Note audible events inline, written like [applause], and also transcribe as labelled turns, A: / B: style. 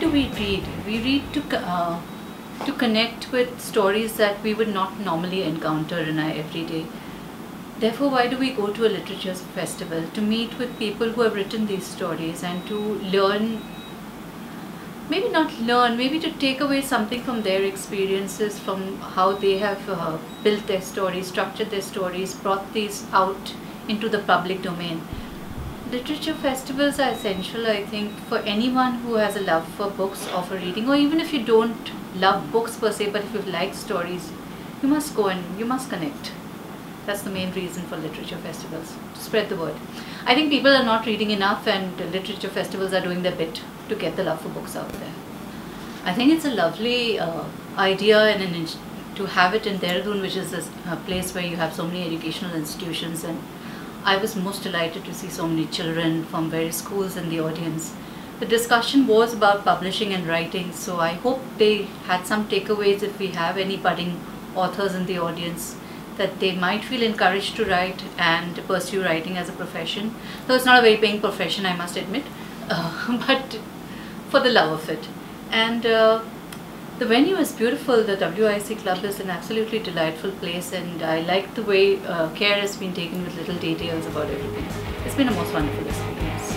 A: to co- uh, to to connect with stories that we would not normally encounter in our everyday. Therefore, why do we go to a literature festival? To meet with people who have written these stories and to learn, maybe not learn, maybe to take away something from their experiences, from how they have uh, built their stories, structured their stories, brought these out into the public domain. Literature festivals are essential, I think, for anyone who has a love for books or for reading, or even if you don't love books per se, but if you like stories, you must go and you must connect. That's the main reason for literature festivals to spread the word. I think people are not reading enough, and literature festivals are doing their bit to get the love for books out there. I think it's a lovely uh, idea and an to have it in Dehradun, which is a place where you have so many educational institutions, and I was most delighted to see so many children from various schools in the audience. The discussion was about publishing and writing, so I hope they had some takeaways if we have any budding authors in the audience that they might feel encouraged to write and pursue writing as a profession. Though it's not a very paying profession, I must admit, uh, [laughs] but for the love of it. And uh, the venue is beautiful. The WIC club is an absolutely delightful place, and I like the way uh, care has been taken with little details about everything. It's been a most wonderful experience.